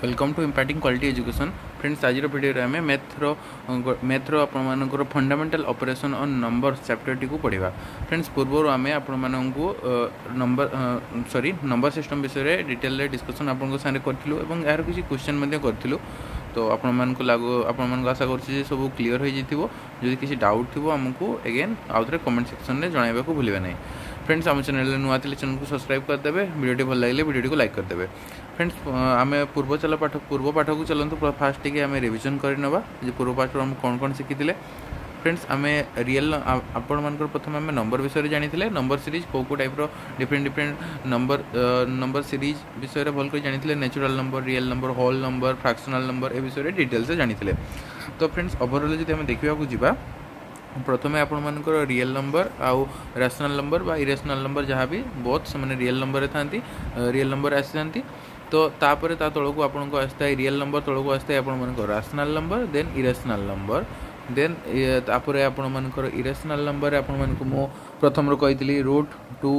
welcome to imparting quality education friends ଆଜିର ଭିଡ଼ିଓରେ ଆମେ ମ୍ୟାଥ୍ର ମ୍ୟାଥ୍ର ଆପଣମାନଙ୍କର ଫଣ୍ଡାମେଣ୍ଟାଲ୍ ଅପରେସନ୍ ଅନ୍ ନମ୍ବର ଚାପ୍ଟରଟିକୁ ପଢ଼ିବା ଫ୍ରେଣ୍ଡସ୍ ପୂର୍ବରୁ ଆମେ ଆପଣମାନଙ୍କୁ ନମ୍ବର ସରି ନମ୍ବର ସିଷ୍ଟମ୍ ବିଷୟରେ ଡିଟେଲ୍ରେ ଡିସ୍କସନ୍ ଆପଣଙ୍କ ସାଙ୍ଗରେ କରିଥିଲୁ ଏବଂ ଏହାର କିଛି କ୍ୱେଶ୍ଚନ୍ ମଧ୍ୟ କରିଥିଲୁ ତ ଆପଣମାନଙ୍କୁ ଲାଗୁ ଆପଣମାନଙ୍କୁ ଆଶା କରୁଛି ଯେ ସବୁ କ୍ଲିଅର୍ ହୋଇଯାଇଥିବ ଯଦି କିଛି ଡାଉଟ୍ ଥିବ ଆମକୁ ଏଗେନ୍ ଆଉଥରେ କମେଣ୍ଟ ସେକ୍ସନ୍ରେ ଜଣାଇବାକୁ ଭୁଲିବେ ନାହିଁ ଫ୍ରେଣ୍ଡସ୍ ଆମ ଚ୍ୟାନେଲ୍ରେ ନୂଆ ଥିଲେ ଚ୍ୟାନେଲ୍କୁ ସବସ୍କ୍ରାଇବ୍ କରିଦେବେ ଭିଡ଼ିଓଟି ଭଲ ଲାଗିଲେ ଭିଡ଼ିଓଟିକୁ ଲାଇକ୍ କରିଦେବେ ফ্রেন্ডস আমি পূর্ব চল পাঠ পূর্ব পাঠকু চলতু ফার্স্ট টিকি আমি রিভিজন করে নেওয়া যে পূর্ব পাঠর আমি কোণ কোণ শিখিলে ফ্রেন্ডস আমি রিয়েল আপন মানুষ প্রথমে আমি নম্বর বিষয়ে জাঁলে নম্বর সিরিজ কেউ কেউ টাইপ্র different different number number series বিষয়ে ভাল করে জাঁলে natural number real number whole number fractional number এ বিষয়ে ডিটেলসে জাঁলে তো ফ্রেন্ডস ওভরঅল যদি আমি দেখা যা ପ୍ରଥମେ ଆପଣମାନଙ୍କର ରିଏଲ୍ ନମ୍ବର ଆଉ ରାସନାଲ୍ ନମ୍ବର ବା ଇରେସନାଲ୍ ନମ୍ବର ଯାହା ବି ବୋଥ୍ ସେମାନେ ରିଏଲ୍ ନମ୍ବରରେ ଥାନ୍ତି ରିଏଲ୍ ନମ୍ବର ଆସିଥାନ୍ତି ତ ତାପରେ ତା ତଳକୁ ଆପଣଙ୍କୁ ଆସିଥାଏ ରିଅଲ୍ ନମ୍ବର ତଳକୁ ଆସିଥାଏ ଆପଣମାନଙ୍କର rational number then irrational number then ତାପରେ ଆପଣମାନଙ୍କର ଇରେସନାଲ୍ ନମ୍ବରରେ ଆପଣମାନଙ୍କୁ ମୁଁ ପ୍ରଥମରୁ କହିଥିଲି ରୁଟ୍ ଟୁ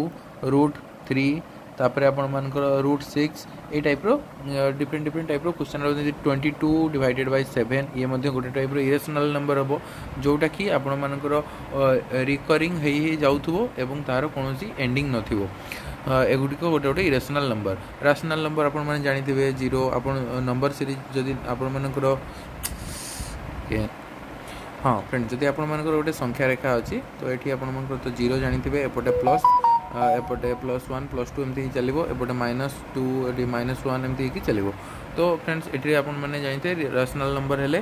ରୁଟ୍ ଥ୍ରୀ ତାପରେ ଆପଣମାନଙ୍କର ରୁଟ୍ ସିକ୍ସ ଏଇ ଟାଇପ୍ର ଡିଫରେଣ୍ଟ ଡିଫରେଣ୍ଟ ଟାଇପ୍ର କ୍ୱେଶ୍ଚନ୍ ରହୁଛନ୍ତି twenty two divided by seven ଇଏ ମଧ୍ୟ ଗୋଟେ ଟାଇପ୍ର ଇରେସନାଲ୍ ନମ୍ବର ହେବ ଯେଉଁଟାକି ଆପଣମାନଙ୍କର ରିକରିଂ ହେଇ ହେଇ ଯାଉଥିବ ଏବଂ ତାହାର କୌଣସି ଏଣ୍ଡିଂ ନଥିବ ଏଗୁଡ଼ିକ ଗୋଟେ ଗୋଟେ ଇରେସନାଲ୍ ନମ୍ବର ରାସନାଲ୍ ନମ୍ବର ଆପଣମାନେ ଜାଣିଥିବେ ଜିରୋ ଆପଣ ନମ୍ବର ସିରିଜ୍ ଯଦି ଆପଣମାନଙ୍କର ହଁ ଫ୍ରେଣ୍ଡ ଯଦି ଆପଣମାନଙ୍କର ଗୋଟେ ସଂଖ୍ୟା ରେଖା ଅଛି ତ ଏଠି ଆପଣମାନଙ୍କର ତ ଜିରୋ ଜାଣିଥିବେ ଏପଟେ ପ୍ଲସ୍ ଏପଟେ ପ୍ଲସ୍ ୱାନ୍ ପ୍ଲସ୍ ଟୁ ଏମିତି ହେଇକି ଚାଲିବ ଏପଟେ ମାଇନସ୍ ଟୁ ଏଠି ମାଇନସ୍ ୱାନ୍ ଏମିତି ହେଇକି ଚାଲିବ তো ଫ୍ରେଣ୍ଡସ୍ ଏଠି ଆପଣମାନେ ଜାଣିଥିବେ ରାସନାଲ୍ ନମ୍ବର ହେଲେ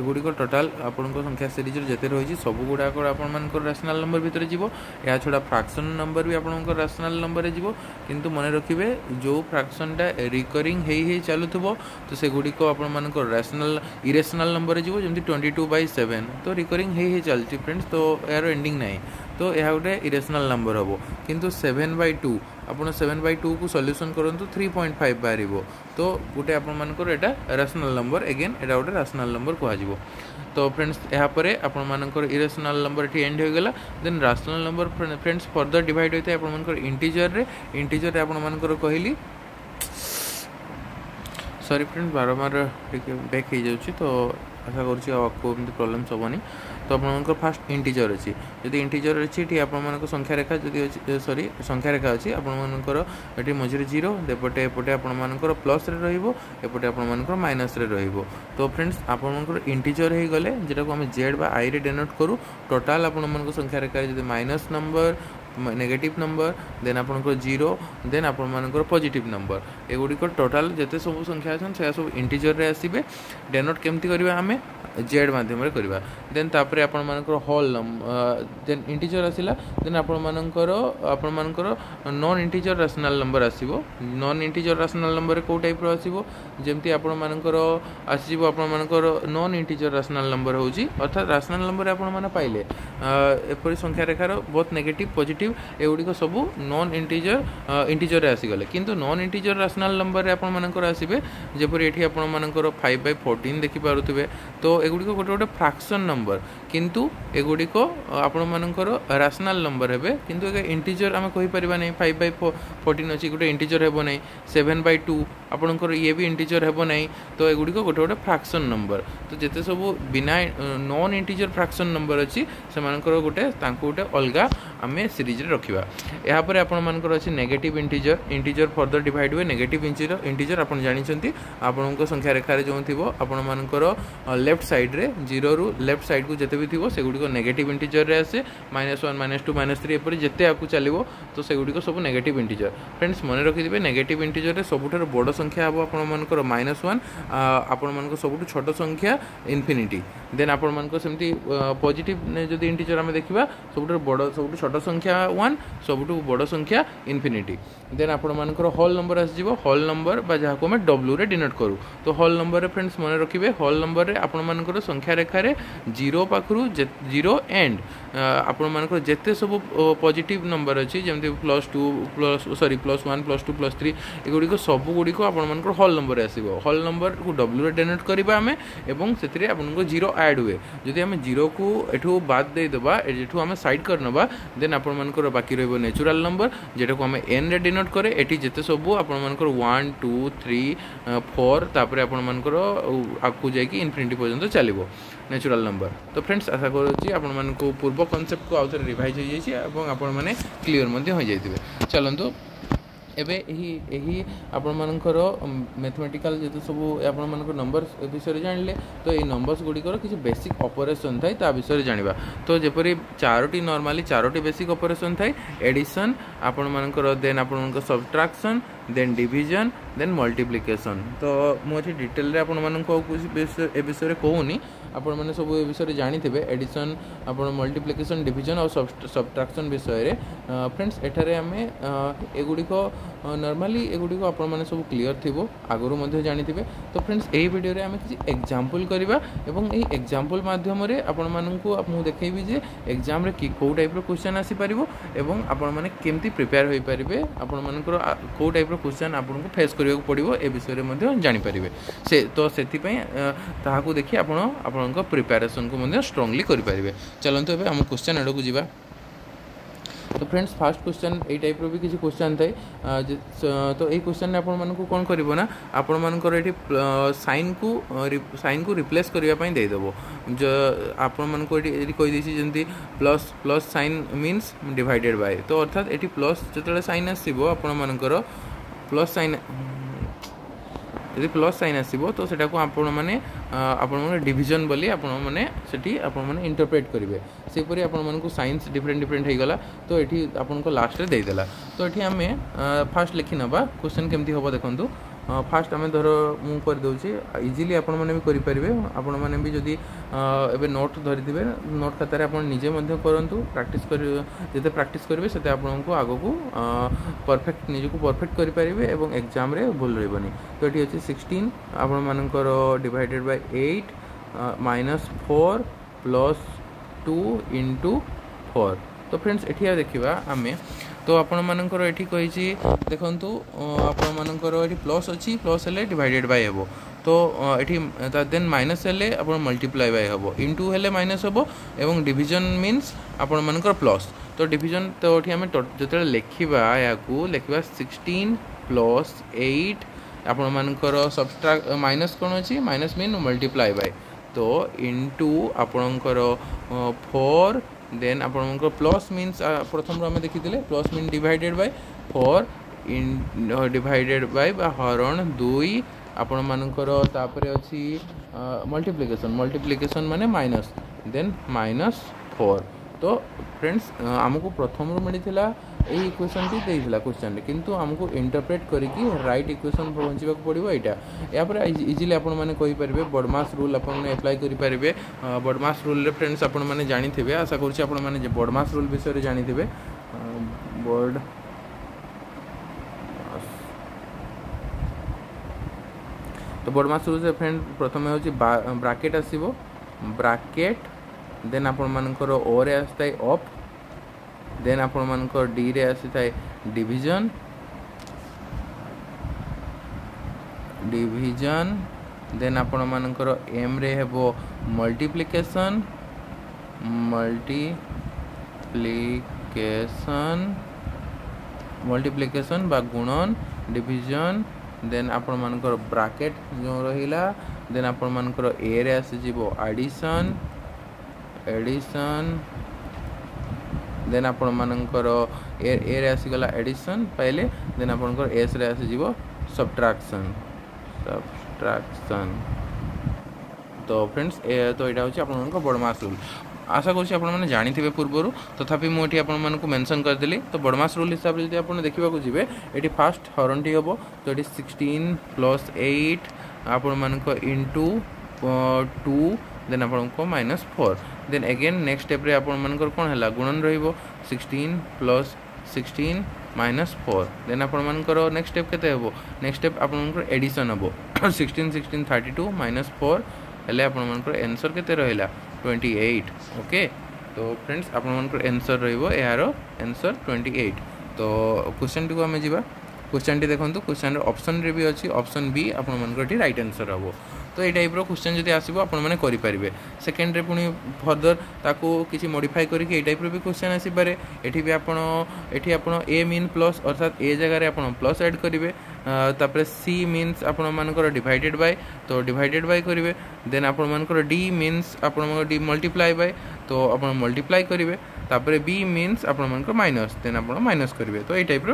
ଏଗୁଡ଼ିକ ଟୋଟାଲ୍ ଆପଣଙ୍କ ସଂଖ୍ୟା ସିରିଜ୍ର ଯେତେ ରହିଛି ସବୁଗୁଡ଼ାକ ଆପଣମାନଙ୍କର ରାସନାଲ୍ ନମ୍ବର ଭିତରେ ଯିବ ଏହା ଛଡ଼ା ଫ୍ରାକ୍ସନ୍ ନମ୍ବର ବି ଆପଣଙ୍କ ରାସନାଲ୍ ନମ୍ବରରେ ଯିବ କିନ୍ତୁ ମନେ ରଖିବେ ଯେଉଁ ଫ୍ରାକ୍ସନ୍ଟା ରିକରିଂ ହେଇ ହେଇ ଚାଲୁଥିବ ତ ସେଗୁଡ଼ିକ ଆପଣମାନଙ୍କର ରାସନାଲ୍ ଇରେସନାଲ୍ ନମ୍ବରରେ ଯିବ ଯେମିତି ଟ୍ୱେଣ୍ଟି ଟୁ ବାଇ ସେଭେନ୍ ତ ରିକରିଂ ହେଇ ହେଇ ଚାଲିଛି ଫ୍ରେଣ୍ଡସ୍ ତ ଏହାର ଏଣ୍ଡିଂ ନାହିଁ ତ ଏହା ଗୋଟେ ଇରେସନାଲ୍ ନମ୍ବର ହେବ କିନ୍ତୁ ସେଭେନ୍ ବାଇ ଟୁ ଆପଣ ସେଭେନ୍ ବାଇ ଟୁକୁ ସଲ୍ୟୁସନ୍ କରନ୍ତୁ ଥ୍ରୀ ପଏଣ୍ଟ ଫାଇଭ୍ ବାହାରିବ ତ ଗୋଟେ ଆପଣମାନଙ୍କର ଏଇଟା ରାସନାଲ୍ ନମ୍ବର ଏଗେନ୍ ଏଇଟା ଗୋଟେ ରାସନାଲ୍ ନମ୍ବର କୁହାଯିବ ତ ଫ୍ରେଣ୍ଡସ୍ ଏହାପରେ ଆପଣମାନଙ୍କର ଇରେସନାଲ୍ ନମ୍ବର ଏଠି ଏଣ୍ଡ ହୋଇଗଲା then rational number friends further divide ହୋଇଥାଏ ଆପଣମାନଙ୍କର ଇଣ୍ଟିଜରରେ ଇଣ୍ଟିଜରରେ ଆପଣମାନଙ୍କର କହିଲି ସରି ଫ୍ରେଣ୍ଡ ବାରମ୍ବାର ଟିକେ ବ୍ୟାକ୍ ହେଇଯାଉଛି ତ ଆଶା କରୁଛି ଆଉ ଆଗକୁ ଏମିତି ପ୍ରୋବ୍ଲେମ୍ସ ହେବନି ତ ଆପଣମାନଙ୍କର ଫାଷ୍ଟ ଇଣ୍ଟିଜର ଅଛି ଯଦି ଇଣ୍ଟିଜର ଅଛି ଏଠି ଆପଣମାନଙ୍କ ସଂଖ୍ୟା ରେଖା ଯଦି ଅଛି ସରି ସଂଖ୍ୟା ରେଖା ଅଛି ଆପଣମାନଙ୍କର ଏଠି ମଝିରେ ଜିରୋ ଏପଟେ ଏପଟେ ଆପଣମାନଙ୍କର ପ୍ଲସ୍ରେ ରହିବ ଏପଟେ ଆପଣମାନଙ୍କର ମାଇନସ୍ରେ ରହିବ ତ ଫ୍ରେଣ୍ଡସ୍ ଆପଣମାନଙ୍କର ଇଣ୍ଟିଜର ହେଇଗଲେ যেটাକୁ ଆମେ জেড বা আইরে ডেনোট করু টোটাল আপনার সংখ্যা রেখায় যদি minus number negative number then ଆପଣଙ୍କର ଜିରୋ ଦେନ୍ ଆପଣମାନଙ୍କର ପଜିଟିଭ୍ ନମ୍ବର ଏଗୁଡ଼ିକ ଟୋଟାଲ୍ ଯେତେ ସବୁ ସଂଖ୍ୟା ଅଛନ୍ତି ସେଗୁଡ଼ା ସବୁ ଇଣ୍ଟିଜରରେ ଆସିବେ ଡେନୋଟ୍ କେମିତି କରିବା ଆମେ ଜେଡ଼୍ ମାଧ୍ୟମରେ କରିବା ଦେନ୍ ତାପରେ ଆପଣମାନଙ୍କର ହଲ୍ ଦେନ୍ ଇଣ୍ଟିଜର୍ ଆସିଲା ଦେନ୍ ଆପଣମାନଙ୍କର ଆପଣମାନଙ୍କର ନନ୍ ଇଣ୍ଟିଜର୍ ରାସନାଲ୍ ନମ୍ବର ଆସିବ ନନ୍ ଇଣ୍ଟିଜର୍ ରାସନାଲ୍ ନମ୍ବରରେ କେଉଁ ଟାଇପ୍ର ଆସିବ ଯେମିତି ଆପଣମାନଙ୍କର ଆସିଯିବ ଆପଣମାନଙ୍କର ନନ୍ ଇଣ୍ଟିଜର୍ ରାସନାଲ୍ ନମ୍ବର ହେଉଛି ଅର୍ଥାৎ ରାସନାଲ୍ ନମ୍ବରରେ ଆପଣମାନେ ପାଇଲେ ଏପରି ସଂଖ୍ୟା ରେଖାର ବହୁତ ନେଗେଟିଭ୍ ପଜିଟିଭ୍ ଏଗୁଡ଼ିକ ସବୁ ନନ୍ ଇଣ୍ଟିଜର୍ ଇଣ୍ଟିଜର୍ରେ ଆସିଗଲେ କିନ୍ତୁ ନନ୍ ଇଣ୍ଟିଜର୍ ରାସନାଲ୍ ନମ୍ବରରେ ଆପଣମାନଙ୍କର ଆସିବେ ଯେପରି ଏଠି ଆପଣମାନଙ୍କର ଫାଇଭ୍ ବାଇ ଫୋର୍ଟିନ୍ ଦେଖିପାରୁଥିବେ ତ এগুড়িক গোটে গোটে ଫ୍ରାକ୍ସନ୍ ନମ୍ବର କିନ୍ତୁ ଏଗୁଡ଼ିକ ଆପଣମାନଙ୍କର ରାସନାଲ୍ ନମ୍ବର ହେବେ କିନ୍ତୁ ଏକ ଇଣ୍ଟିଜର ଆମେ କହିପାରିବା ନାହିଁ ଫାଇଭ୍ ବାଇ ଫୋର୍ଟିନ୍ ଅଛି ଗୋଟେ ଇଣ୍ଟିଜର ହେବ ନାହିଁ ସେଭେନ୍ ବାଇ ଟୁ ଆପଣଙ୍କର ଇଏ ବି ଇଣ୍ଟିଜର ହେବ ନାହିଁ ତ ଏଗୁଡ଼ିକ ଗୋଟେ ଗୋଟେ ଫ୍ରାକ୍ସନ୍ ନମ୍ବର ତ ଯେତେ ସବୁ ବିନା ନନ୍ ଇଣ୍ଟିଜର ଫ୍ରାକ୍ସନ୍ ନମ୍ବର ଅଛି ସେମାନଙ୍କର ଗୋଟେ ତାଙ୍କୁ ଗୋଟେ ଅଲଗା ଆମେ ସିରିଜ୍ରେ ରଖିବା ଏହାପରେ ଆପଣମାନଙ୍କର ଅଛି negative integer integer further divide ହୁଏ ନେଗେଟିଭ୍ ଇଣ୍ଟିଜର ଇଣ୍ଟିଜର ଆପଣ ଜାଣିଛନ୍ତି ଆପଣଙ୍କ ସଂଖ୍ୟା ରେଖାରେ ଯେଉଁ ଥିବ ଆପଣମାନଙ୍କର ଲେଫ୍ଟ ସାଇଡ଼୍ରେ ଜିରୋରୁ ଲେଫ୍ଟ ସାଇଡ଼୍କୁ ଯେତେ ବି ଥିବ ସେଗୁଡ଼ିକ ନେଗେଟିଭ୍ ଇଣ୍ଟିଜରରେ ଆସେ minus one minus two minus three ଏପରି ଯେତେ ଆଗକୁ ଚାଲିବ ତ ସେଗୁଡ଼ିକ ସବୁ ନେଗେଟିଭ୍ ଇଣ୍ଟିଜର ଫ୍ରେଣ୍ଡସ୍ ମନେ ରଖିଥିବେ ନେଗେଟିଭ୍ ଇଣ୍ଟିଜରରେ ସବୁଠାରୁ ବଡ଼ ସଂଖ୍ୟା ହେବ ଆପଣମାନଙ୍କର ମାଇନସ୍ ୱାନ୍ ଆପଣମାନଙ୍କ ସବୁଠୁ ଛୋଟ ସଂଖ୍ୟା ଇନଫିନିଟି ଦେନ୍ ଆପଣମାନଙ୍କ ସେମିତି ପଜିଟିଭ୍ ଯଦି ଇଣ୍ଟିଜର ଆମେ ଦେଖିବା ସବୁଠାରୁ ବଡ଼ ସବୁଠୁ ଛୋଟ ସଂଖ୍ୟା ୱାନ୍ ସବୁଠୁ ବଡ଼ ସଂଖ୍ୟା ଇନଫିନିଟି ଦେନ୍ ଆପଣମାନଙ୍କର ହଲ୍ ନମ୍ବର ଆସିଯିବ ହଲ୍ ନମ୍ବର ବା ଯାହାକୁ ଆମେ ଡବ୍ଲ୍ୟୁରେ ଡିନୋଟ୍ କରୁ ତ ହଲ୍ ନମ୍ବରରେ ଫ୍ରେଣ୍ଡସ୍ ମନେ ରଖିବେ ହଲ୍ ନମ୍ବରରେ ଆପଣମାନଙ୍କର ସଂଖ୍ୟା ରେଖାରେ ଜିରୋ ପାଖରୁ ଜିରୋ ଏଣ୍ଡ ଆପଣମାନଙ୍କର ଯେତେ ସବୁ ପଜିଟିଭ୍ ନମ୍ବର ଅଛି ଯେମିତି plus two plus sorry plus one plus two plus three ଏଗୁଡ଼ିକ ସବୁଗୁଡ଼ିକ ଆପଣମାନଙ୍କର ହଲ୍ ନମ୍ବରରେ ଆସିବ ହଲ୍ ନମ୍ବରକୁ ଡବ୍ଲ୍ୟୁରେ ଡିନୋଟ୍ କରିବା ଆମେ ଏବଂ ସେଥିରେ ଆପଣଙ୍କୁ ଜିରୋ ଆଡ଼୍ ହୁଏ ଯଦି ଆମେ ଜିରୋକୁ ଏଠୁ ବାଦ୍ ଦେଇଦେବା ଏଠୁ ଆମେ ସାଇଡ଼୍ କରିନେବା দেন ଆପଣମାନଙ୍କର ବାକି ରହିବ ନ୍ୟାଚୁରାଲ୍ ନମ୍ବର যেটাକୁ ଆମେ ଏନ୍ରେ ଡିନୋଟ୍ କରେ ଏଠି ଯେତେ ସବୁ ଆପଣମାନଙ୍କର ୱାନ୍ ଟୁ ଥ୍ରୀ ଫୋର୍ ତାପରେ ଆପଣମାନଙ୍କର ଆଗକୁ ଯାଇକି ଇନଫିନିଟି ପର୍ଯ୍ୟନ୍ତ ଚାଲିବ ନ୍ୟାଚୁରାଲ୍ ନମ୍ବର ତ ଫ୍ରେଣ୍ଡସ୍ ଆଶା କରୁଛି ଆପଣମାନଙ୍କୁ ପୂର୍ବ କନସେପ୍ଟକୁ ଆଉଥରେ ରିଭାଇଜ୍ ହୋଇଯାଇଛି ଏବଂ ଆପଣମାନେ କ୍ଲିଅର୍ ମଧ୍ୟ ହୋଇଯାଇଥିବେ ଚାଲନ୍ତୁ ଏବେ ଏହି ଏହି ଆପଣମାନଙ୍କର ମ୍ୟାଥମେଟିକାଲ ଯେତେ ସବୁ ଆପଣମାନଙ୍କ ନମ୍ବର ବିଷୟରେ ଜାଣିଲେ ତ ଏଇ ନମ୍ବର୍ସ ଗୁଡ଼ିକର କିଛି ବେସିକ୍ ଅପରେସନ୍ ଥାଏ ତା ବିଷୟରେ ଜାଣିବା ତ ଯେପରି ଚାରୋଟି ନର୍ମାଲି ଚାରୋଟି ବେସିକ୍ ଅପରେସନ୍ ଥାଏ ଏଡ଼ିସନ୍ ଆପଣମାନଙ୍କର ଦେନ୍ ଆପଣଙ୍କ subtraction then division then multiplication ତ ମୁଁ ଏଠି ଡିଟେଲରେ ଆପଣମାନଙ୍କୁ ଆଉ କିଛି ଏ ବିଷୟରେ କହୁନି ଆପଣମାନେ ସବୁ ଏ ବିଷୟରେ ଜାଣିଥିବେ ଏଡ଼ିସନ୍ ଆପଣ ମଲ୍ଟିପ୍ଲିକେସନ୍ ଡିଭିଜନ୍ ଆଉ ସବଟ୍ରାକ୍ସନ୍ ବିଷୟରେ ଫ୍ରେଣ୍ଡସ୍ ଏଠାରେ ଆମେ ଏଗୁଡ଼ିକ ନର୍ମାଲି ଏଗୁଡ଼ିକ ଆପଣମାନେ ସବୁ କ୍ଲିଅର୍ ଥିବ ଆଗରୁ ମଧ୍ୟ ଜାଣିଥିବେ ତ ଫ୍ରେଣ୍ଡସ୍ ଏହି ଭିଡ଼ିଓରେ ଆମେ କିଛି ଏକ୍ଜାମ୍ପଲ୍ କରିବା ଏବଂ ଏହି ଏକ୍ଜାମ୍ପଲ୍ ମାଧ୍ୟମରେ ଆପଣମାନଙ୍କୁ ମୁଁ ଦେଖେଇବି ଯେ ଏକ୍ଜାମ୍ରେ କି କେଉଁ ଟାଇପ୍ର କ୍ୱେଶ୍ଚନ୍ ଆସିପାରିବ ଏବଂ ଆପଣମାନେ କେମିତି ପ୍ରିପେୟାର୍ ହୋଇପାରିବେ ଆପଣମାନଙ୍କର କେଉଁ ଟାଇପ୍ର ଟାଇପ୍ର କ୍ୱେଶ୍ଚନ୍ ଆପଣଙ୍କୁ ଫେସ୍ କରିବାକୁ ପଡ଼ିବ ଏ ବିଷୟରେ ମଧ୍ୟ ଜାଣିପାରିବେ ସେ ତ ସେଥିପାଇଁ ତାହାକୁ ଦେଖି ଆପଣ ଆପଣଙ୍କ ପ୍ରିପାରେସନ୍କୁ ମଧ୍ୟ ଷ୍ଟ୍ରଙ୍ଗଲି କରିପାରିବେ ଚାଲନ୍ତୁ ଏବେ ଆମ କ୍ୱେଶ୍ଚନ୍ तो फ्रेंड्स फास्ट क्वेश्चन यही टाइप भी किसी क्वेश्चन थाए तो ये क्वेश्चन आपको कौन करना आपण मर ये सैन को सैन को रिप्लेस करने देदेव आपण ये जमी plus plus sign means divided by तो अर्थात ये प्लस जो सैन आसो आपण मर प्लस साइन ଯଦି ପ୍ଲସ୍ ସାଇନ୍ ଆସିବ ତ ସେଟାକୁ ଆପଣମାନେ ଆପଣମାନେ ଡିଭିଜନ୍ ବୋଲି ଆପଣମାନେ ସେଠି ଆପଣମାନେ ଇଣ୍ଟରପ୍ରେଟ୍ କରିବେ ସେହିପରି ଆପଣମାନଙ୍କୁ ସାଇନ୍ସ ଡିଫରେଣ୍ଟ ଡିଫରେଣ୍ଟ ହୋଇଗଲା ତ ଏଠି ଆପଣଙ୍କ ଲାଷ୍ଟରେ ଦେଇଦେଲା ତ ଏଠି ଆମେ ଫାର୍ଷ୍ଟ ଲେଖିନେବା କ୍ୱେଶ୍ଚନ୍ କେମିତି ହେବ ଦେଖନ୍ତୁ ফার্স্ট আমি ধর মু করেদেছি ইজিলি আপন মানে করিপারে আপন মানে যদি এবে নোট ধরিদেবে নোট খাতার আপনার নিজে মধ্যে করতু প্র্যাকটিস করে যেতে প্র্যাকটিস করবে সেতে আপনার আগুক পরফেক্ট নিজকে পরফেক্ট করিপারে এবং এক্সামে ভুল রহবনি তো এটি হচ্ছে সিক্সটিন আপন Mankar divided by eight minus four plus two into four তো ফ্রেন্ডস এটি দেখবা আমি তো ଆପଣମାନଙ୍କର ଏଠି କହିଛି ଦେଖନ୍ତୁ ଆପଣମାନଙ୍କର ଏଠି ପ୍ଲସ୍ ଅଛି ପ୍ଲସ୍ ହେଲେ ଡିଭାଇଡ଼େଡ଼ ବାଇ ହେବ ତ ଏଠି ତା ଦେନ୍ ମାଇନସ୍ ହେଲେ ଆପଣ ମଲ୍ଟିପ୍ଲାଏ ବାଇ ହେବ ଇଣ୍ଟୁ ହେଲେ ମାଇନସ୍ ହେବ ଏବଂ ଡିଭିଜନ୍ ମିନ୍ସ ଆପଣମାନଙ୍କର ପ୍ଲସ୍ ତ ଡିଭିଜନ୍ ତ ଏଠି ଆମେ ଯେତେବେଳେ ଲେଖିବା ଏହାକୁ ଲେଖିବା ସିକ୍ସଟିନ୍ ପ୍ଲସ୍ ଏଇଟ୍ ଆପଣମାନଙ୍କର ସବଷ୍ଟ୍ରା ମାଇନସ୍ କ'ଣ ଅଛି ମାଇନସ୍ ମିନ୍ ମଲ୍ଟିପ୍ଲାଏ ବାଇ ତ ଇଣ୍ଟୁ ଆପଣଙ୍କର ଫୋର୍ देन आपंकर प्लस मीन्स प्रथम आम देखीदे plus mean divided by four in divided by हरण दुई ଆପଣମାନଙ୍କର ତାପରେ ଅଛି ମଲ୍ଟିପ୍ଲିକେସନ୍ ମଲ୍ଟିପ୍ଲିକେସନ୍ ମାନେ ମାଇନସ୍ ଦେନ୍ ମାଇନସ୍ ଫୋର୍ ତ ଫ୍ରେଣ୍ଡସ୍ ଆମକୁ ପ୍ରଥମରୁ ମିଳିଥିଲା এই ଇକ୍ୱେସନ୍ଟି ଦେଇଥିଲା କୋଶ୍ଚେନ୍ରେ କିନ୍ତୁ ଆମକୁ ଇଣ୍ଟରପ୍ରେଟ୍ କରିକି ରାଇଟ୍ ଇକ୍ୱେସନ୍ ପହଞ୍ଚିବାକୁ ପଡ଼ିବ ଏଇଟା ଏହାପରେ ଇଜିଲି ଆପଣମାନେ କହିପାରିବେ ବଡ଼ମାସ୍ ରୁଲ୍ ଆପଣମାନେ ଆପ୍ଲାଏ କରିପାରିବେ ବଡ଼ମାସ୍ ରୁଲ୍ରେ ଫ୍ରେଣ୍ଡସ୍ ଆପଣମାନେ ଜାଣିଥିବେ ଆଶା କରୁଛି ଆପଣମାନେ ବଡ଼ମାସ୍ ରୁଲ୍ ବିଷୟରେ ଜାଣିଥିବେ ବଡ଼ তো বডমাস রুলসে ফ্রেন্ড প্রথমে হচ্ছে ব্রাকেট আসব ব্রাকেট দেন আপনার ওরে আসতাই অফ ଦେନ୍ ଆପଣମାନଙ୍କ ଡିରେ ଆସିଥାଏ ଡିଭିଜନ୍ ଡିଭିଜନ୍ ଦେନ୍ ଆପଣମାନଙ୍କର ଏମ୍ରେ ହେବ ମଲ୍ଟିପ୍ଲିକେସନ୍ ମଲ୍ଟିପ୍ଲିକେସନ୍ ମଲ୍ଟିପ୍ଲିକେସନ୍ ବା ଗୁଣନ ଡିଭିଜନ୍ ଦେନ୍ ଆପଣମାନଙ୍କର ବ୍ରାକେଟ୍ ଯେଉଁ ରହିଲା ଦେନ୍ ଆପଣମାନଙ୍କର ଏରେ ଆସିଯିବ ଆଡ଼ିସନ୍ ଏଡ଼ିସନ୍ ଦେନ୍ ଆପଣମାନଙ୍କର ଏ ଏରେ ଆସିଗଲା ଏଡ଼ିସନ୍ ପାଇଲେ ଦେନ୍ ଆପଣଙ୍କର ଏସ୍ରେ ଆସିଯିବ ସବଟ୍ରାକ୍ସନ୍ ସବଟ୍ରାକ୍ସନ୍ ତ ଫ୍ରେଣ୍ଡସ୍ ଏ ତ ଏଇଟା ହେଉଛି ଆପଣମାନଙ୍କ ବଡ଼ମାସ ରୁଲ୍ ଆଶା କରୁଛି ଆପଣମାନେ ଜାଣିଥିବେ ପୂର୍ବରୁ ତଥାପି ମୁଁ ଏଠି ଆପଣମାନଙ୍କୁ ମେନସନ୍ କରିଦେଲି ତ ବଡ଼ମାସ ରୁଲ୍ ହିସାବରେ ଯଦି ଆପଣ ଦେଖିବାକୁ ଯିବେ ଏଠି ଫାର୍ଷ୍ଟ ହରନ୍ଟି ହେବ ତ ଏଠି ସିକ୍ସଟିନ୍ ପ୍ଲସ୍ ଏଇଟ୍ ଆପଣମାନଙ୍କ ଇଣ୍ଟୁ ଟୁ देन आप minus four then again next step आपर कौन है गुणन sixteen plus sixteen minus four then आपर next step के नेक्स्ट स्टेप आपर एडिशन हम sixteen sixteen thirty two minus four हेल्ले आपर एनसर के ट्वेंटी एट ओके तो फ्रेंड्स आपर एनसर रहार एनसर ट्वेंटी एट तो क्वेश्चन टी आम जा क्वेश्चन टी देखते क्वेश्चन अप्सन रे भी अच्छी अप्सन बी आपर रईट आनसर हाँ তো এই টাইପ୍ର କୋଶ୍ଚିନ୍ ଯଦି ଆସିବ ଆପଣମାନେ କରିପାରିବେ ସେକେଣ୍ଡରେ ପୁଣି ଫର୍ଦର ତାକୁ କିଛି ମୋଡ଼ିଫାଏ କରିକି ଏଇ ଟାଇପ୍ର ବି କୋଶ୍ଚିନ୍ ଆସିପାରେ ଏଠି ବି ଆପଣ ଏଠି ଆପଣ ଏ ମିନ୍ ପ୍ଲସ୍ ଅର୍ଥାତ୍ ଏ ଜାଗାରେ ଆପଣ ପ୍ଲସ୍ ଆଡ଼୍ କରିବେ ତାପରେ ସି ମିନ୍ସ ଆପଣମାନଙ୍କର ଡିଭାଇଡ଼େଡ଼ ବାଇ ତ ଡିଭାଇଡ଼େଡ଼ ବାଇ କରିବେ ଦେନ୍ ଆପଣମାନଙ୍କର ଡି ମିନ୍ସ ଆପଣଙ୍କର ଡି ମଲ୍ଟିପ୍ଲାଏ ବାଇ ତ ଆପଣ ମଲ୍ଟିପ୍ଲାଏ କରିବେ ତାପରେ ବି ମିନ୍ସ ଆପଣମାନଙ୍କର ମାଇନସ୍ ଦେନ୍ ଆପଣ ମାଇନସ୍ କରିବେ ତ ଏଇ ଟାଇପ୍ର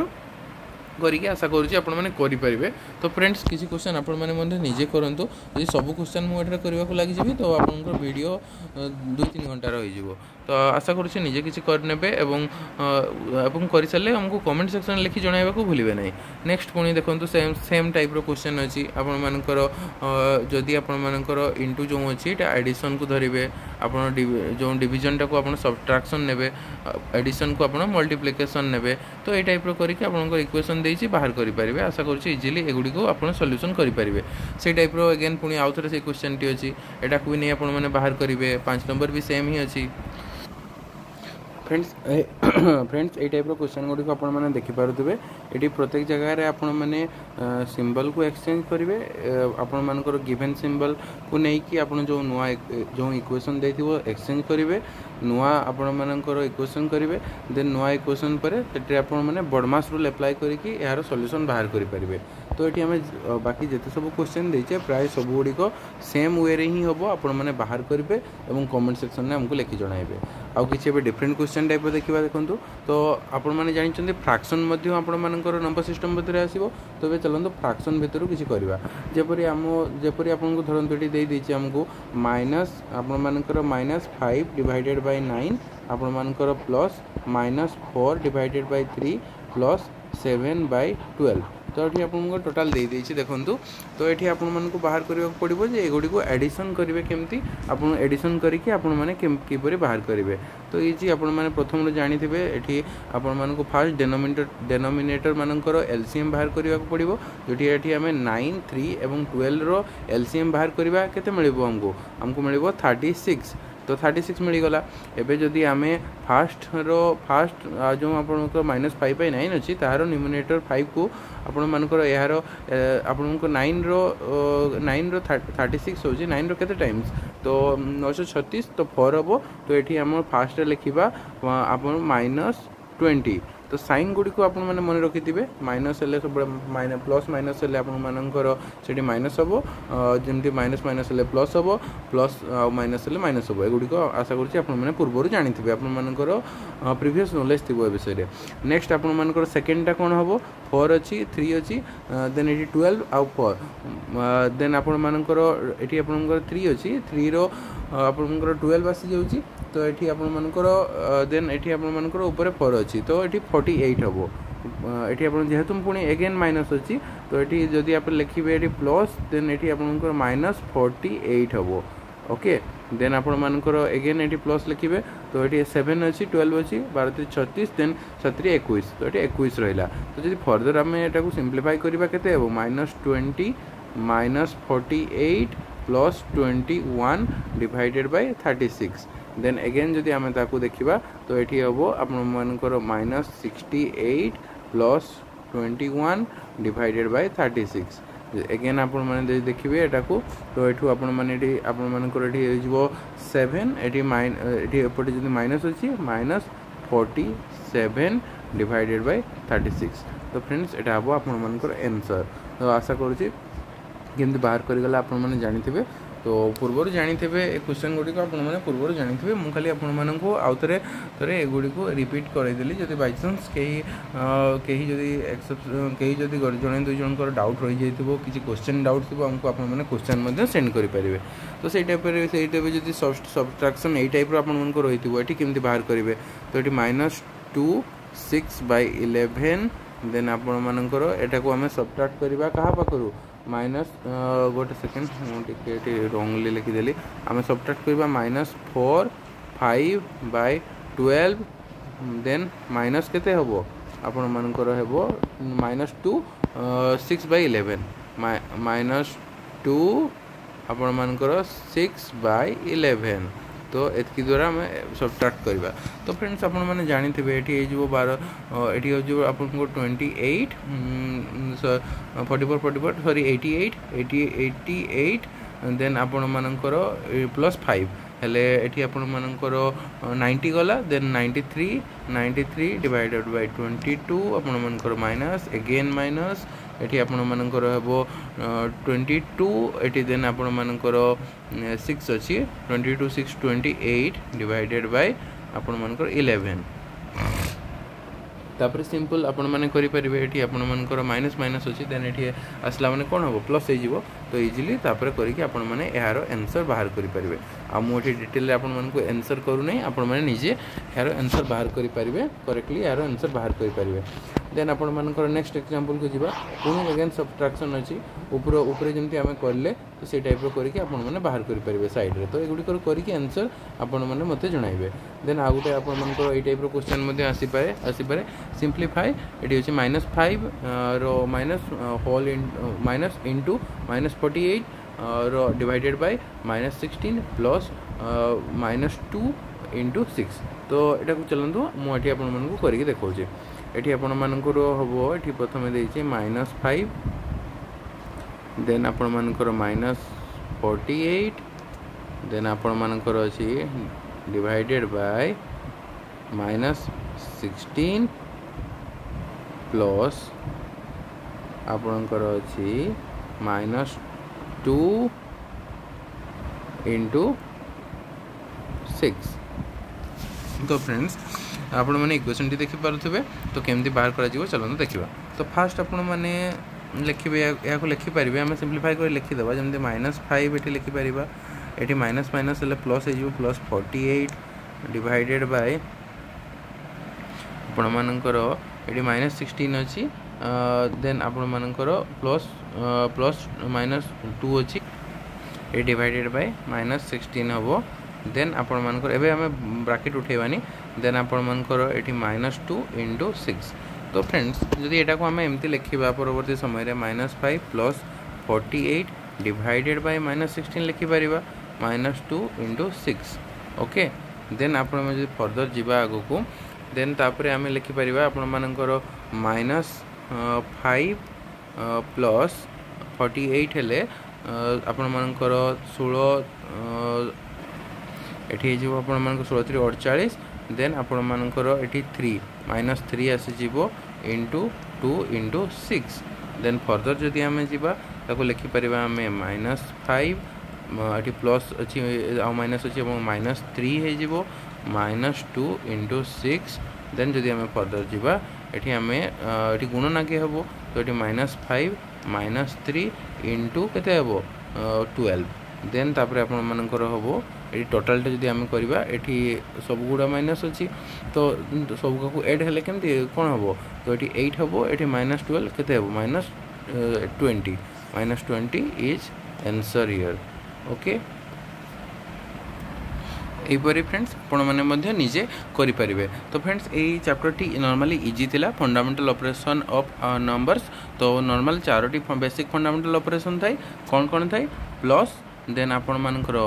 କରିକି ଆଶା କରୁଛି ଆପଣମାନେ କରିପାରିବେ ତ ଫ୍ରେଣ୍ଡସ୍ କିଛି କ୍ୱେଶ୍ଚନ୍ ଆପଣମାନେ ମଧ୍ୟ ନିଜେ କରନ୍ତୁ ଯଦି ସବୁ କ୍ୱେଶ୍ଚନ୍ ମୁଁ ଏଠାରେ କରିବାକୁ ଲାଗିଯିବି ତ ଆପଣଙ୍କର ଭିଡ଼ିଓ ଦୁଇ ତିନି ଘଣ୍ଟାର ହୋଇଯିବ ତ ଆଶା କରୁଛି ନିଜେ କିଛି କରିନେବେ ଏବଂ ଏବଂ କରିସାରିଲେ ଆମକୁ କମେଣ୍ଟ ସେକ୍ସନ୍ରେ ଲେଖି ଜଣାଇବାକୁ ଭୁଲିବେ ନାହିଁ ନେକ୍ସଟ ପୁଣି ଦେଖନ୍ତୁ ସେମ୍ ସେମ୍ ଟାଇପ୍ର କ୍ୱେଶ୍ଚନ୍ ଅଛି ଆପଣମାନଙ୍କର ଯଦି ଆପଣମାନଙ୍କର ଇଣ୍ଟୁ ଯେଉଁ ଅଛି ଏଇଟା ଆଡ଼ିସନ୍କୁ ଧରିବେ ଆପଣ ଯେଉଁ ଡିଭିଜନ୍ଟାକୁ ଆପଣ ସବଟ୍ରାକ୍ସନ୍ ନେବେ ଆଡ଼ିସନ୍କୁ ଆପଣ ମଲ୍ଟିପ୍ଲିକେସନ୍ ନେବେ ତ ଏଇ ଟାଇପ୍ର କରିକି ଆପଣଙ୍କର ଇକ୍ୱେସନ୍ ଦେଇ ଦେଇଛି ବାହାର କରିପାରିବେ ଆଶା କରୁଛି ଇଜିଲି ଏଗୁଡ଼ିକୁ ଆପଣ ସଲ୍ୟୁସନ୍ କରିପାରିବେ ସେଇ ଟାଇପ୍ର ଏଗେନ୍ ପୁଣି ଆଉଥରେ ସେଇ କ୍ୱେଶ୍ଚନ୍ଟି ଅଛି ଏଟାକୁ ବି ନେଇ ଆପଣମାନେ ବାହାର କରିବେ ପାଞ୍ଚ ନମ୍ବର ବି ସେମ୍ ହିଁ ଅଛି फ्रेंड्स फ्रेंड्स ये टाइप्र क्वेश्चन गुड़ी आपने देखिपे ये प्रत्येक जगह मैंने सिंबल को एक्सचेंज करेंगे आपण मान गिभेन सिंबल को लेकिन आप जो नुआ जो इक्वेशन दे एक्सचेंज करेंगे नुआ आपर इक्वेशन करेंगे देन नुआ इक्वेशन पर आपने बडमास रूल एप्लाय करके यार सल्यूसन बाहर करेंगे तो ये आम बाकी जिते सब क्वेश्चन देचे प्राय सब गुड़िक सेम वे हिं हम आपर बाहर करेंगे और कमेंट सेक्शन में आमको लिखि जनइबे ଆଉ କିଛି ଏବେ ଡିଫରେଣ୍ଟ କ୍ୱେଶ୍ଚନ୍ ଟାଇପ୍ର ଦେଖିବା ଦେଖନ୍ତୁ ତ ଆପଣମାନେ ଜାଣିଛନ୍ତି ଫ୍ରାକ୍ସନ୍ ମଧ୍ୟ ଆପଣମାନଙ୍କର ନମ୍ବର ସିଷ୍ଟମ୍ ଭିତରେ ଆସିବ ତ ଏବେ ଚାଲନ୍ତୁ ଫ୍ରାକ୍ସନ୍ ଭିତରୁ କିଛି କରିବା ଯେପରି ଆମ ଯେପରି ଆପଣଙ୍କୁ ଧରନ୍ତୁ ଏଠି ଦେଇଦେଇଛି ଆମକୁ ମାଇନସ୍ ଆପଣମାନଙ୍କର minus five divided by nine ଆପଣମାନଙ୍କର plus minus four divided by three plus seven by twelve ତ ଏଠି ଆପଣଙ୍କୁ ଟୋଟାଲ୍ ଦେଇଦେଇଛି ଦେଖନ୍ତୁ ତ ଏଠି ଆପଣମାନଙ୍କୁ ବାହାର କରିବାକୁ ପଡ଼ିବ ଯେ ଏଗୁଡ଼ିକୁ ଏଡ଼ିସନ୍ କରିବେ କେମିତି ଆପଣ ଏଡ଼ିସନ୍ କରିକି ଆପଣମାନେ କିପରି ବାହାର କରିବେ ତ ଏଇଛି ଆପଣମାନେ ପ୍ରଥମରୁ ଜାଣିଥିବେ ଏଠି ଆପଣମାନଙ୍କୁ ଫାର୍ଷ୍ଟ ଡେନୋମିନେଟର ଡେନୋମିନେଟର ମାନଙ୍କର ଏଲ୍ସିଏମ୍ ବାହାର କରିବାକୁ ପଡ଼ିବ ଯେଉଁଠି ଏଠି ଆମେ ନାଇନ୍ ଥ୍ରୀ ଏବଂ ଟୁଏଲ୍ଭର ଏଲ୍ସିଏମ୍ ବାହାର କରିବା କେତେ ମିଳିବ ଆମକୁ ଆମକୁ ମିଳିବ ଥାର୍ଟି ସିକ୍ସ তো ଥାର୍ଟି ସିକ୍ସ ମିଳିଗଲା ଏବେ ଯଦି ଆମେ ଫାର୍ଷ୍ଟର ଫାର୍ଷ୍ଟ ଯେଉଁ ଆପଣଙ୍କର ମାଇନସ୍ ଫାଇଭ୍ ବାଇ ନାଇନ୍ ଅଛି ତାହାର ନ୍ୟୁମିନେଟର୍ ଫାଇଭ୍କୁ ଆପଣମାନଙ୍କର ଏହାର ଆପଣଙ୍କ ନାଇନ୍ର ନାଇନ୍ର ଥାର୍ଟି ସିକ୍ସ ହେଉଛି ନାଇନ୍ର କେତେ ଟାଇମ୍ସ ତ ନଅଶହ ଛତିଶ ତ ଫୋର୍ ହେବ ତ ଏଠି ଆମର ଫାର୍ଷ୍ଟରେ ଲେଖିବା ଆପଣ ମାଇନସ୍ ଟ୍ୱେଣ୍ଟି তো ସାଇନ୍ ଗୁଡ଼ିକୁ ଆପଣମାନେ ମନେ ରଖିଥିବେ ମାଇନସ୍ ହେଲେ ସବୁବେଳେ ପ୍ଲସ୍ ମାଇନସ୍ ହେଲେ ଆପଣମାନଙ୍କର ସେଠି ମାଇନସ୍ ହେବ ଯେମିତି ମାଇନସ୍ ମାଇନସ୍ ହେଲେ ପ୍ଲସ୍ ହେବ ପ୍ଲସ୍ ଆଉ ମାଇନସ୍ ହେଲେ ମାଇନସ୍ ହେବ ଏଗୁଡ଼ିକ ଆଶା କରୁଛି ଆପଣମାନେ ପୂର୍ବରୁ ଜାଣିଥିବେ ଆପଣମାନଙ୍କର ପ୍ରିଭିୟସ୍ ନଲେଜ୍ ଥିବ ଏ ବିଷୟରେ ନେକ୍ସଟ ଆପଣମାନଙ୍କର ସେକେଣ୍ଡଟା କ'ଣ ହେବ ଫୋର୍ ଅଛି ଥ୍ରୀ ଅଛି ଦେନ୍ ଏଠି ଟୁଏଲ୍ଭ ଆଉ ଫୋର୍ ଦେନ୍ ଆପଣମାନଙ୍କର ଏଠି ଆପଣଙ୍କର ଥ୍ରୀ ଅଛି ଥ୍ରୀର ଆପଣଙ୍କର ଟୁଏଲ୍ଭ ଆସିଯାଉଛି তো এটি আপনার দেন এটি আপনার উপরে ফোর অছি তো এটি ফর্টি এইট হব এটি আপনার যেহেতু পুঁ এগেন মাইনস অছি তো এটি যদি আপনি লিখবে এটি প্লস দেন এটি আপনার মাইনস ফর্টি এইট হব ওকে দেন আপনার এগেন এটি প্লস লিখবে তো এটি সেভেন অছি টুয়েলভ অছি বার ছত্রিশ দেন সতরি একুশ তো এটি একুশ রহলা তো যদি ফর্দর আমি এটা সিম্প্লিফাই করা কেতে হব minus twenty minus forty eight plus twenty one divided by thirty six then again ଯଦି ଆମେ ତାକୁ ଦେଖିବା ତ ଏଠି ହେବ ଆପଣମାନଙ୍କର minus sixty eight plus twenty one divided by thirty six again ଆପଣମାନେ ଯଦି ଦେଖିବେ ଏଟାକୁ ତ ଏଠୁ ଆପଣମାନେ ଏଠି ଆପଣମାନଙ୍କର ଏଠି ହେଇଯିବ ସେଭେନ୍ ଏଠି ମାଇନ ଏଠି ଏପଟେ ଯଦି ମାଇନସ୍ ଅଛି minus forty seven divided by thirty six ତ ଫ୍ରେଣ୍ଡସ୍ ଏଇଟା ହେବ ଆପଣମାନଙ୍କର ଏନ୍ସର୍ ତ ଆଶା କରୁଛି କେମିତି ବାହାର କରିଗଲେ ଆପଣମାନେ ଜାଣିଥିବେ তো পূর্বর জাঁথিবে এ কোশ্চেন গুড়ি আপনার পূর্বর জাঁথিবে মু খালি আপনার আউথরে থরে এগুড়ি রিপিট করাইদেলি যদি বাইচান্স কে কে যদি কে যদি জন দুইজনকর ডাউট রয়ে যাই কিছু কোশ্চেন ডাউট থাকবে আমি আপনার কোশ্চেন সেন্ড করে পারবে তো সেই টাইপের সেই টাইপে যদি সবট্রাকশন এই টাইপর আপনার রয়েছে এটি কেমি বাহার করবে তো এটি minus two six by eleven then ଆପଣମାନଙ୍କର ଏଟାକୁ ଆମେ ସବଟ୍ରାକ୍ଟ କରିବା କାହା ପାଖରୁ माइनस गोटे सेकेंड ମୁଁ ଟିକେ ଏଠି ରଙ୍ଗଲି ଲେଖିଦେଲି ଆମେ ସବଟ୍ରାକ୍ଟ କରିବା minus four five by twelve then minus କେତେ ହେବ ଆପଣମାନଙ୍କର ହେବ minus two six by eleven minus two ଆପଣମାନଙ୍କର ସିକ୍ସ ବାଇ ଇଲେଭେନ୍ ତ ଏତିକି ଦ୍ୱାରା ଆମେ ସବଟ୍ରାକ୍ଟ କରିବା ତ ଫ୍ରେଣ୍ଡସ୍ ଆପଣମାନେ ଜାଣିଥିବେ ଏଠି ହେଇଯିବ ବାର ଏଠି ହେଇଯିବ ଆପଣଙ୍କୁ twenty eight forty four forty four sorry eighty eight eighty eighty eight then ଆପଣମାନଙ୍କର ପ୍ଲସ୍ ଫାଇଭ୍ ହେଲେ ଏଠି ଆପଣମାନଙ୍କର ନାଇଣ୍ଟି ଗଲା then ninety three ninety three divided by twenty two ଆପଣମାନଙ୍କର ମାଇନସ୍ ଏଗେନ୍ ମାଇନସ୍ এটি আপনার হব টোয়েন্টি টু এটি দেন আপনার সিক্স অছি twenty two six twenty eight divided by আপনার ইলেভেন তাপরে সিম্পল আপনার করে এটি আপনার মাইনস মাইনস অছি দেন এটি আসলা মানে কম হব প্লস হয়ে তো ইজিলি তাপরে করি আপনার এর এনসর বাহার করে পারবে আঠি ডিটেলে আপনার এনসর করু না আপনার নিজে এর এনসর বাহার করে পারবে করেক্টলি এর এনসর বাহার করে পারবে ଦେନ୍ ଆପଣମାନଙ୍କର ନେକ୍ସଟ ଏକ୍ଜାମ୍ପଲକୁ ଯିବା ପୁଣି ଏଗେନ୍ ସବଟ୍ରାକ୍ସନ୍ ଅଛି ଉପର ଉପରେ ଯେମିତି ଆମେ କଲେ ତ ସେଇ ଟାଇପ୍ର କରିକି ଆପଣମାନେ ବାହାର କରିପାରିବେ ସାଇଡ଼୍ରେ ତ ଏଗୁଡ଼ିକର କରିକି ଆନ୍ସର୍ ଆପଣମାନେ ମୋତେ ଜଣାଇବେ ଦେନ୍ ଆଉ ଗୋଟେ ଆପଣମାନଙ୍କର ଏଇ ଟାଇପ୍ର କୋଶ୍ଚେନ୍ ମଧ୍ୟ ଆସିପାରେ ଆସିପାରେ ସିମ୍ପ୍ଲିଫାଏ ଏଠି ହେଉଛି ମାଇନସ୍ ଫାଇଭ୍ ର minus whole in minus into minus forty eight और divided by minus sixteen plus minus two into six तो यहाँ चलतु मुझे आपण मैं करके देखा এটি আপনার হব এটি প্রথমে দিয়েছি মাইনস ফাইভ দেন আপনার মাইনস ফর্টি এইট দেন আপনার অছি divided by minus sixteen plus আপনার অছি মাইনস টু ইন্টু সিক্স তো ফ্রেন্ডস ଆପଣମାନେ ଇକ୍ୱେସନ୍ଟି ଦେଖିପାରୁଥିବେ ତ କେମିତି ବାହାର କରାଯିବ ଚାଲନ୍ତୁ ଦେଖିବା ତ ଫାର୍ଷ୍ଟ ଆପଣମାନେ ଲେଖିବେ ଏହାକୁ ଲେଖିପାରିବେ ଆମେ ସିମ୍ପ୍ଲିଫାଏ କରି ଲେଖିଦେବା ଯେମିତି ମାଇନସ୍ ଫାଇଭ୍ ଏଠି ଲେଖିପାରିବା ଏଠି ମାଇନସ୍ ମାଇନସ୍ ହେଲେ ପ୍ଲସ୍ ହେଇଯିବ plus forty eight divided by ଆପଣମାନଙ୍କର ଏଠି ମାଇନସ୍ ସିକ୍ସଟିନ୍ ଅଛି ଦେନ୍ ଆପଣମାନଙ୍କର ପ୍ଲସ୍ ପ୍ଲସ୍ ମାଇନସ୍ ଟୁ ଅଛି ଏଠି ଡିଭାଇଡ଼େଡ଼୍ ବାଇ ମାଇନସ୍ ସିକ୍ସଟିନ୍ ହେବ ଦେନ୍ ଆପଣମାନଙ୍କର ଏବେ ଆମେ ବ୍ରାକେଟ୍ ଉଠାଇବାନି ଦେନ୍ ଆପଣମାନଙ୍କର ଏଠି ମାଇନସ୍ ଟୁ ଇଣ୍ଟୁ ସିକ୍ସ ତ ଫ୍ରେଣ୍ଡସ୍ ଯଦି ଏଟାକୁ ଆମେ ଏମିତି ଲେଖିବା ପରବର୍ତ୍ତୀ ସମୟରେ minus five plus forty eight divided by minus sixteen ଲେଖିପାରିବା minus two into six okay then ଆପଣମାନେ ଯଦି ଫର୍ଦର୍ ଯିବା ଆଗକୁ ଦେନ୍ ତାପରେ ଆମେ ଲେଖିପାରିବା ଆପଣମାନଙ୍କର minus five plus forty eight ହେଲେ ଆପଣମାନଙ୍କର ଷୋହଳ ଏଠି ହେଇଯିବ ଆପଣମାନଙ୍କ ଷୋହଳ ତିରି ଅଠଚାଳିଶ ଦେନ୍ ଆପଣମାନଙ୍କର ଏଠି ଥ୍ରୀ ମାଇନସ୍ ଥ୍ରୀ ଆସିଯିବ into two into six then further ଯଦି ଆମେ ଯିବା ତାକୁ ଲେଖିପାରିବା ଆମେ ମାଇନସ୍ ଫାଇଭ୍ ଏଠି ପ୍ଲସ୍ ଅଛି ଆଉ ମାଇନସ୍ ଅଛି ଏବଂ ମାଇନସ୍ ଥ୍ରୀ ହେଇଯିବ minus two into six then ଯଦି ଆମେ ଫର୍ଦର ଯିବା ଏଠି ଆମେ ଏଠି ଗୁଣ ନାଗି ହେବ ତ ଏଠି minus five minus three into କେତେ ହେବ ଟୁଏଲ୍ଭ ଦେନ୍ ତାପରେ ଆପଣମାନଙ୍କର ହେବ ଏଠି ଟୋଟାଲ୍ଟା ଯଦି ଆମେ କରିବା ଏଠି ସବୁଗୁଡ଼ା ମାଇନସ୍ ଅଛି ତ ସବୁକୁ ଏଡ଼୍ ହେଲେ କେମିତି କ'ଣ ହେବ ତ ଏଠି ଏଇଟ୍ ହେବ ଏଠି ମାଇନସ୍ ଟୁଏଲ୍ଭ କେତେ ହେବ minus twenty minus twenty is answer here okay ଏହିପରି ଫ୍ରେଣ୍ଡସ୍ ଆପଣମାନେ ମଧ୍ୟ ନିଜେ କରିପାରିବେ ତ ଫ୍ରେଣ୍ଡସ୍ ଏହି ଚାପ୍ଟରଟି ନର୍ମାଲି ଇଜି ଥିଲା ଫଣ୍ଡାମେଣ୍ଟାଲ ଅପରେସନ୍ ଅଫ୍ ନମ୍ବର୍ସ ତ ନର୍ମାଲ ଚାରୋଟି ବେସିକ୍ ଫଣ୍ଡାମେଣ୍ଟାଲ ଅପରେସନ୍ ଥାଏ କ'ଣ କ'ଣ ଥାଏ ପ୍ଲସ୍ ଦେନ୍ ଆପଣମାନଙ୍କର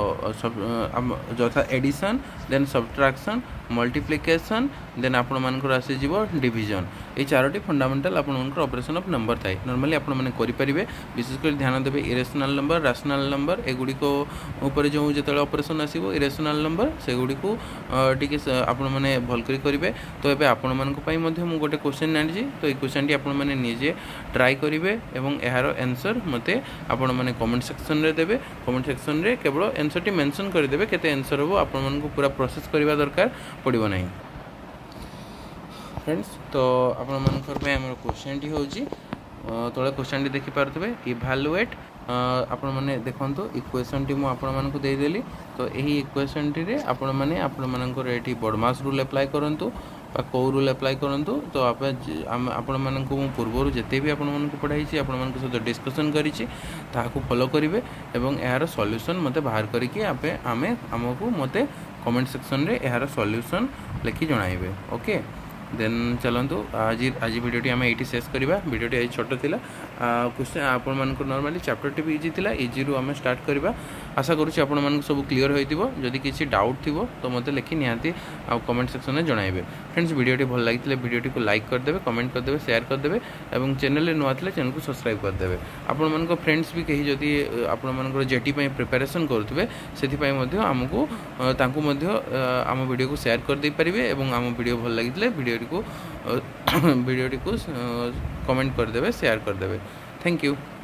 ଯଥା addition then subtraction multiplication then ଆପଣମାନଙ୍କର ଆସିଯିବ ଡିଭିଜନ୍ এই চারোটি ফন্ডামেন্টাল আপনার অপরেসন অফ নম্বর থাকে নর্মালি আপনার করে বিশেষ করে ধ্যান দেবে ইরেসনাল নম্বর রাসনাল নম্বর এগুড়ি উপরে যে যেত অপরেসন আসব ইরেসনাল নম্বর সেগুড়ি টিকি আপন মানে ভাল করে করবে তো এবে আপন মধ্যে মু গোটে কোশ্চেন আনিছি তো এই কোশ্চেনটি আপন মানে নিজে ট্রাই করবে এবং এর আনসর মতে আপন মানে কমেন্ট সেকশনরে দেবে কমেন্ট সেকশনরে কেবল আনসরটি মেনশন করে দেবে কেতে আনসর হব আপনার পুরা প্রসেস করা দরকার পড়ব না ফ্রেন্ডস তো ଆପଣମାନଙ୍କ ପାଇଁ ଆମର କ୍ୱେଶ୍ଚନ୍ଟି ହେଉଛି ତଳେ କ୍ୱେଶ୍ଚନ୍ଟି ଦେଖିପାରୁଥିବେ ଇଭାଲୁଏଟ୍ ଆପଣମାନେ ଦେଖନ୍ତୁ ଏ କ୍ୱେଶ୍ଚନ୍ଟି ମୁଁ ଆପଣମାନଙ୍କୁ ଦେଇଦେଲି ତ ଏହି କ୍ୱେଶ୍ଚନ୍ଟିରେ ଆପଣମାନେ ଆପଣମାନଙ୍କର ଏଠି ବଡ଼ମାସ ରୁଲ୍ ଆପ୍ଲାଏ କରନ୍ତୁ ବା କେଉଁ ରୁଲ୍ ଆପ୍ଲାଏ କରନ୍ତୁ ତ ଆପଣମାନଙ୍କୁ ମୁଁ ପୂର୍ବରୁ ଯେତେ ବି ଆପଣମାନଙ୍କୁ ପଢ଼ାଇଛି ଆପଣମାନଙ୍କ ସହିତ ଡିସ୍କସନ୍ କରିଛି ତାହାକୁ ଫଲୋ କରିବେ ଏବଂ ଏହାର ସଲ୍ୟୁସନ୍ ମୋତେ ବାହାର କରିକି ଆପେ ଆମେ ଆମକୁ ମୋତେ କମେଣ୍ଟ ସେକ୍ସନ୍ରେ ଏହାର ସଲ୍ୟୁସନ୍ ଲେଖି ଜଣାଇବେ ଓକେ ଦେନ୍ ଚାଲନ୍ତୁ ଆଜି ଆଜି ଭିଡ଼ିଓଟି ଆମେ ଏଇଠି ଶେଷ କରିବା ଭିଡ଼ିଓଟି ଆଜି ଛୋଟ ଥିଲା କ୍ୱେଶ୍ଚନ୍ ଆପଣମାନଙ୍କର ନର୍ମାଲି ଚାପ୍ଟରଟି ବି ଇଜି ଥିଲା ଇଜିରୁ ଆମେ ଷ୍ଟାର୍ଟ କରିବା আশা করছি আপনার সব ক্লিয়ার হয়ে যদি কিছু ডাউট থিব তো মতো লিখি নিহতি কমেন্ট সেকশনে জনাইবে ফ্রেন্ডস ভিডিওটি ভাল লাগিলে ভিডিওটি লাইক করদেবে কমেন্ট করদেবে সেয়ার করদেবে এবং চ্যানেলে নূয়া লে চ্যানেলকে সবসক্রাইব করদেবে আপনার ফ্রেন্ডস বি কে যদি আপনার জেটি প্রিপারেসন করুবে সেপাই আমি তাঁকু আম ভিডিওকে সেয়ার করেপারে এবং আম ভিডিও ভাল লাগিলে ভিডিওটি ভিডিওটি কমেন্ট করদেবে সেয়ার করদেবে থ্যাংক ইউ